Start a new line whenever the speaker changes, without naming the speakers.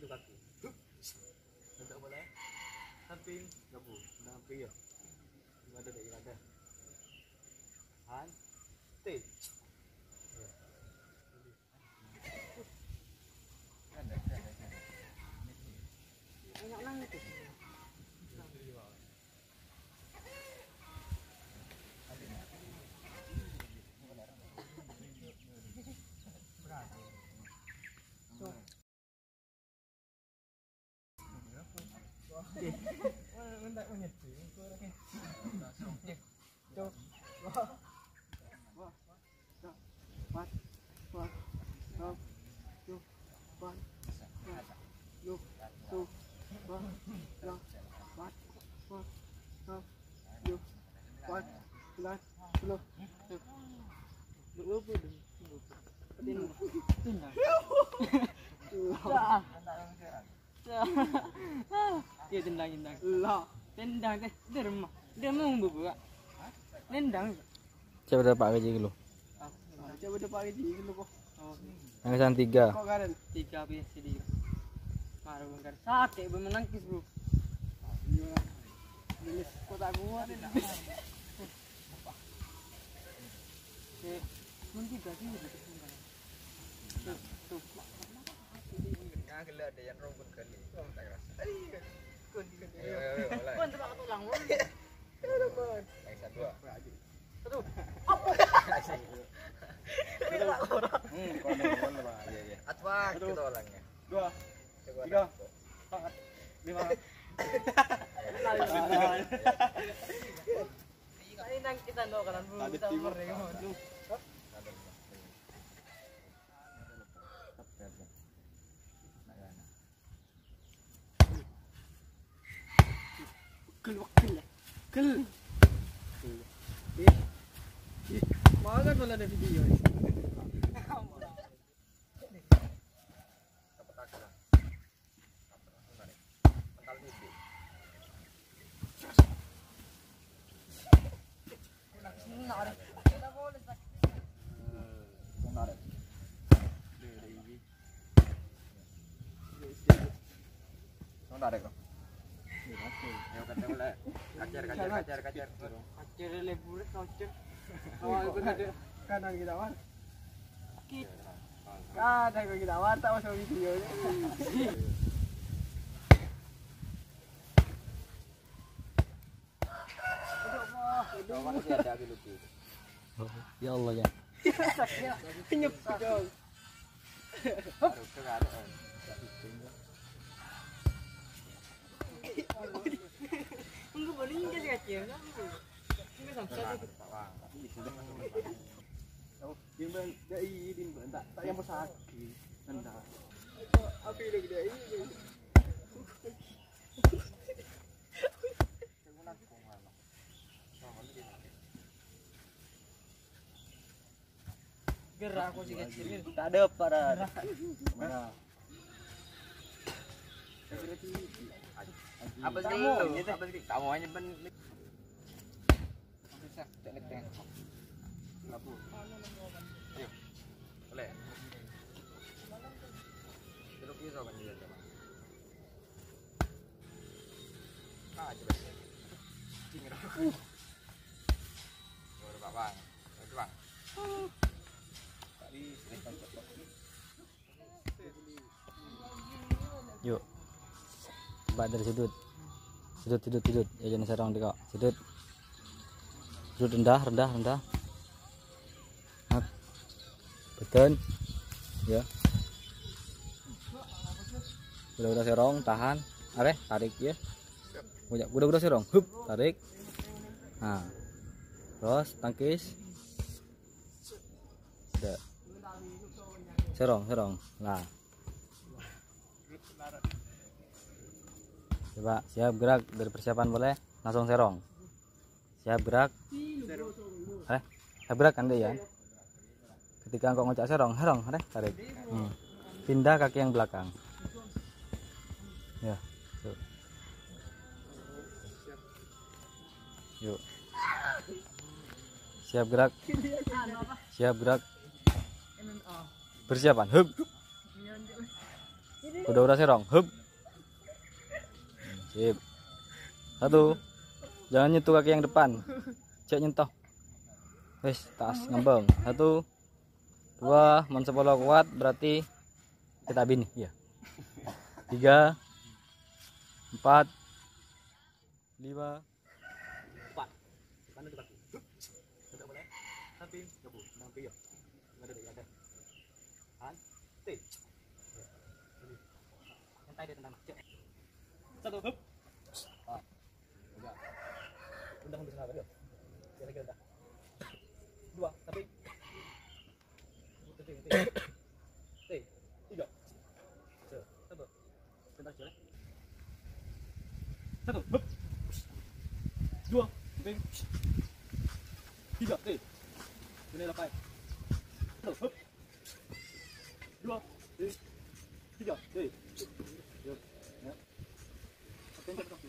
itu kaki. Untuk bola samping gabu. Udah hampir ya nggak
ada ibadah. Han teh Tendang tendang. Lah, tendang teh derma. Derma mau buka. Tendang.
Coba?
Coba depan lagi dulu kok. Oh,
Angkatan tiga.
kok karen tiga pies jadi. Maru kan sakit belum menangkis bro. Iya. Jenis kota gua nih. Eh, mungkin gak sih gitu. Tuh,
ada yang rumput kali oh tak rasa yang satu hmm kono bang iya iya atwa kita orangnya
Dua, Tiga. empat, lima. Ini nang kita no kanan bu, kita mereka lu.
Ada lima.
Kel wakil. Kel. Eh. Eh, Mana kalau ada video ini?
Dapat aku lah. Dapat aku narik. Mental mimpi. Mulai. Kacer kacer kacer kacer.
Kacer. Awal ada kanan kita masuk videonya. يلا يا Yang besar, rendah. Api lagi dia ini. Gerak aku sih kecil.
Tak ada para. Mana? Apa sih lu? Apa sih kamu aja ben. Bisa teng. Abu. Ayo. Boleh. Duduk di sokan dia coba. Ah, coba. Tinggal. Uh. Baru. Coba. Cepat.
Yuk. Coba dari sudut. Sudut sudut sudut. Ya jangan serong dikok. Sudut. Sudut rendah rendah rendah. Hap. Betul. Ya. Udah udah serong tahan. Are tarik ya. Udah udah udah serong. Hup tarik. Nah. Terus tangkis. Udah. Serong serong. Nah. Coba siap gerak dari persiapan boleh langsung serong. Siap gerak. Eh, siap gerak dia ya. Ketika engkau ngocak serong, serong, ada tarik. Hmm. Pindah kaki yang belakang. Ya. Yuk. Yuk. Siap gerak. Siap gerak. Persiapan. Hup. Udah udah serong. Hup. Sip. Satu. Jangan nyentuh kaki yang depan. Cek nyentuh. Wes, tas ngembang. Satu. Dua, mensepolo kuat berarti kita bini, ya. Tiga. Empat. Lima.
Empat. Mana kaki? Tidak boleh. Tapi gabung. Nampi ya. Ada ada. Han. Ti. Santai dia tentang cek. Satu. Hup. Ah. Tiga. Undang untuk sahabat dia. Kira-kira. Dua. Tapi. Ti. Ti. Ti. Tiga. Satu. Sebentar cek. Satu. Hup. Dua. Tiga. Tiga. Ti. Ini lapai. Satu. Hup. 이리 와. 여기. 이리 와. 여기. 여기. 야. 자, 땡겨.